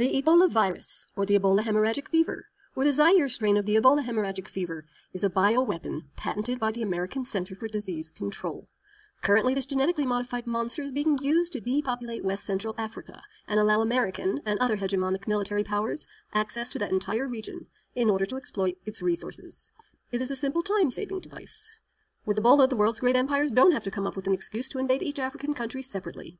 The Ebola virus, or the Ebola hemorrhagic fever, or the Zaire strain of the Ebola hemorrhagic fever, is a bioweapon patented by the American Center for Disease Control. Currently, this genetically modified monster is being used to depopulate West Central Africa and allow American and other hegemonic military powers access to that entire region in order to exploit its resources. It is a simple time-saving device. With Ebola, the world's great empires don't have to come up with an excuse to invade each African country separately.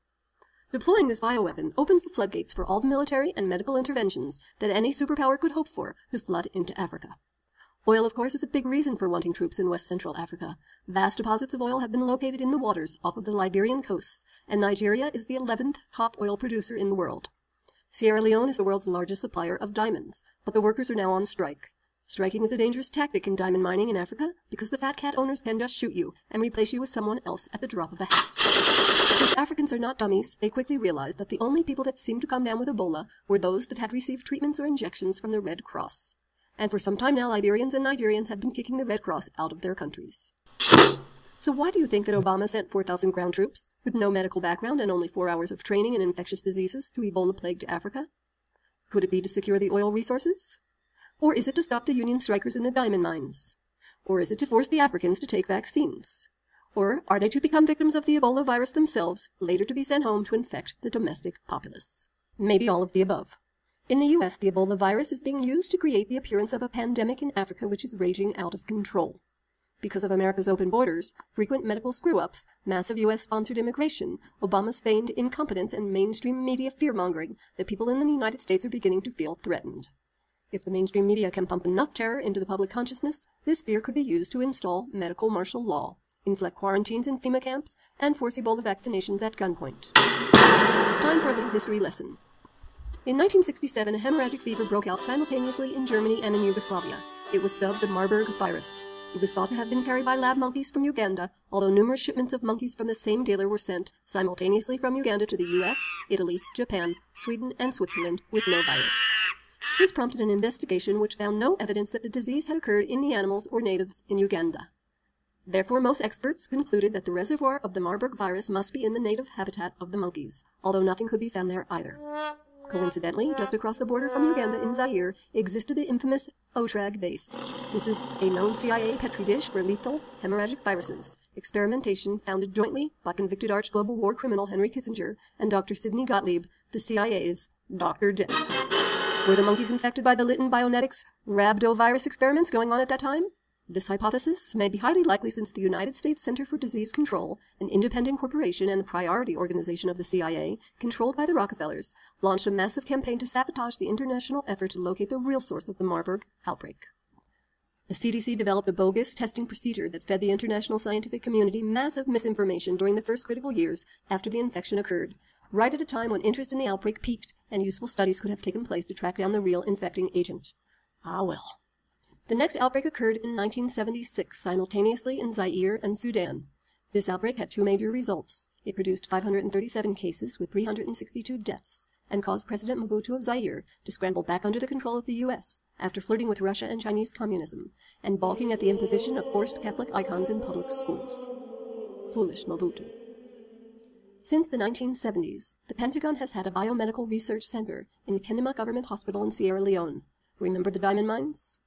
Deploying this bioweapon opens the floodgates for all the military and medical interventions that any superpower could hope for to flood into Africa. Oil, of course, is a big reason for wanting troops in West Central Africa. Vast deposits of oil have been located in the waters off of the Liberian coasts, and Nigeria is the 11th top oil producer in the world. Sierra Leone is the world's largest supplier of diamonds, but the workers are now on strike. Striking is a dangerous tactic in diamond mining in Africa because the fat cat owners can just shoot you and replace you with someone else at the drop of a hat. Since Africans are not dummies, they quickly realized that the only people that seemed to come down with Ebola were those that had received treatments or injections from the Red Cross. And for some time now, Liberians and Nigerians have been kicking the Red Cross out of their countries. So why do you think that Obama sent 4,000 ground troops, with no medical background and only four hours of training in infectious diseases, to Ebola-plagued Africa? Could it be to secure the oil resources? Or is it to stop the Union strikers in the diamond mines? Or is it to force the Africans to take vaccines? Or are they to become victims of the Ebola virus themselves, later to be sent home to infect the domestic populace? Maybe all of the above. In the US, the Ebola virus is being used to create the appearance of a pandemic in Africa which is raging out of control. Because of America's open borders, frequent medical screw-ups, massive U.S.-sponsored immigration, Obama's feigned incompetence, and mainstream media fear-mongering, the people in the United States are beginning to feel threatened. If the mainstream media can pump enough terror into the public consciousness, this fear could be used to install medical martial law, inflict quarantines in FEMA camps, and force Ebola vaccinations at gunpoint. Time for a little history lesson. In 1967, a hemorrhagic fever broke out simultaneously in Germany and in Yugoslavia. It was dubbed the Marburg virus. It was thought to have been carried by lab monkeys from Uganda, although numerous shipments of monkeys from the same dealer were sent simultaneously from Uganda to the US, Italy, Japan, Sweden, and Switzerland with no virus. This prompted an investigation which found no evidence that the disease had occurred in the animals or natives in Uganda. Therefore, most experts concluded that the reservoir of the Marburg virus must be in the native habitat of the monkeys, although nothing could be found there either. Coincidentally, just across the border from Uganda in Zaire existed the infamous OTRAG base. This is a known CIA petri dish for lethal hemorrhagic viruses. Experimentation founded jointly by convicted arch global war criminal Henry Kissinger and Dr. Sidney Gottlieb, the CIA's Dr. Death. Were the monkeys infected by the Litton Bionetics rhabdovirus experiments going on at that time? This hypothesis may be highly likely since the United States Center for Disease Control, an independent corporation and a priority organization of the CIA, controlled by the Rockefellers, launched a massive campaign to sabotage the international effort to locate the real source of the Marburg outbreak. The CDC developed a bogus testing procedure that fed the international scientific community massive misinformation during the first critical years after the infection occurred, right at a time when interest in the outbreak peaked and useful studies could have taken place to track down the real infecting agent. Ah well. The next outbreak occurred in 1976 simultaneously in Zaire and Sudan. This outbreak had two major results. It produced 537 cases with 362 deaths and caused President Mobutu of Zaire to scramble back under the control of the U.S. after flirting with Russia and Chinese communism and balking at the imposition of forced Catholic icons in public schools. Foolish Mobutu. Since the 1970s, the Pentagon has had a biomedical research center in the Kenema Government Hospital in Sierra Leone. Remember the diamond mines?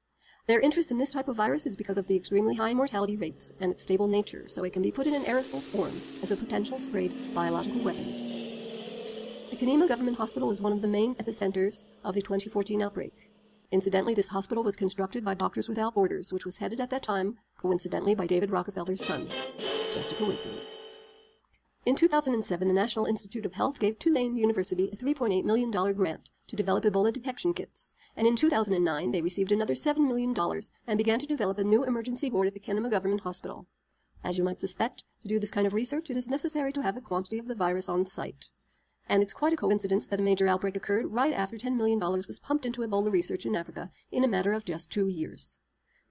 Their interest in this type of virus is because of the extremely high mortality rates and its stable nature, so it can be put in an aerosol form as a potential sprayed biological weapon. The Kenema Government Hospital is one of the main epicenters of the 2014 outbreak. Incidentally, this hospital was constructed by Doctors Without Borders, which was headed at that time, coincidentally, by David Rockefeller's son. Just a coincidence. In 2007, the National Institute of Health gave Tulane University a $3.8 million grant to develop Ebola detection kits, and in 2009 they received another $7 million and began to develop a new emergency ward at the Kenema Government Hospital. As you might suspect, to do this kind of research it is necessary to have a quantity of the virus on site. And it's quite a coincidence that a major outbreak occurred right after $10 million was pumped into Ebola research in Africa in a matter of just two years.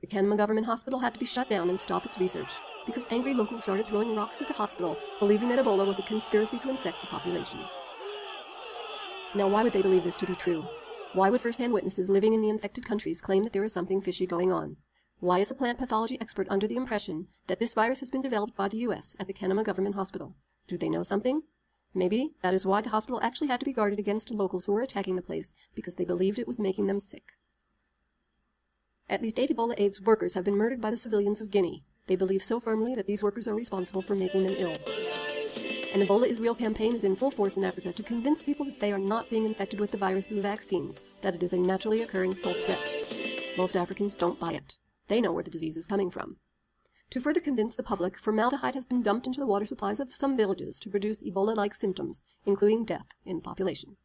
The Kenema Government Hospital had to be shut down and stop its research because angry locals started throwing rocks at the hospital, believing that Ebola was a conspiracy to infect the population. Now, why would they believe this to be true? Why would first-hand witnesses living in the infected countries claim that there is something fishy going on? Why is a plant pathology expert under the impression that this virus has been developed by the U.S. at the Kenema Government Hospital? Do they know something? Maybe that is why the hospital actually had to be guarded against locals who were attacking the place because they believed it was making them sick. At least eight Ebola AIDS workers have been murdered by the civilians of Guinea. They believe so firmly that these workers are responsible for making them ill. An Ebola is Real campaign is in full force in Africa to convince people that they are not being infected with the virus through vaccines, that it is a naturally occurring health threat. Most Africans don't buy it. They know where the disease is coming from. To further convince the public, formaldehyde has been dumped into the water supplies of some villages to produce Ebola-like symptoms, including death in the population.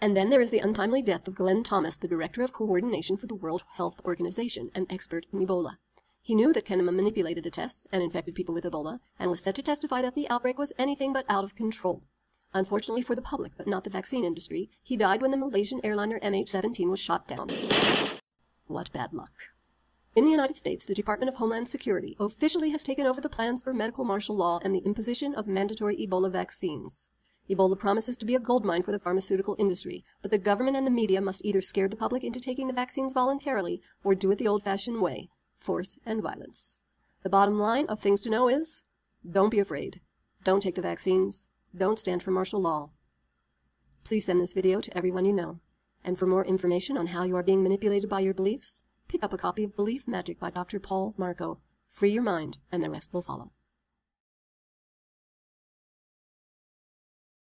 And then there is the untimely death of Glenn Thomas, the Director of Coordination for the World Health Organization, an expert in Ebola. He knew that Kenema manipulated the tests and infected people with Ebola, and was set to testify that the outbreak was anything but out of control. Unfortunately for the public, but not the vaccine industry, he died when the Malaysian airliner MH17 was shot down. What bad luck. In the United States, the Department of Homeland Security officially has taken over the plans for medical martial law and the imposition of mandatory Ebola vaccines. Ebola promises to be a goldmine for the pharmaceutical industry, but the government and the media must either scare the public into taking the vaccines voluntarily or do it the old-fashioned way, force and violence. The bottom line of things to know is, don't be afraid. Don't take the vaccines. Don't stand for martial law. Please send this video to everyone you know. And for more information on how you are being manipulated by your beliefs, Pick up a copy of Belief Magic by Dr. Paul Marco. Free your mind, and the rest will follow.